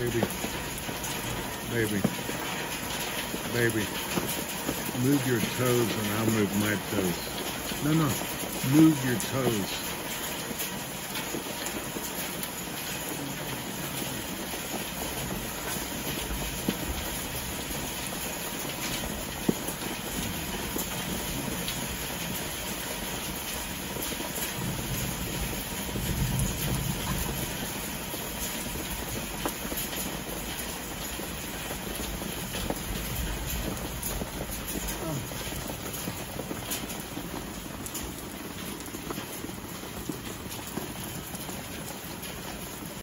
Baby. Baby. Baby. Move your toes and I'll move my toes. No, no. Move your toes.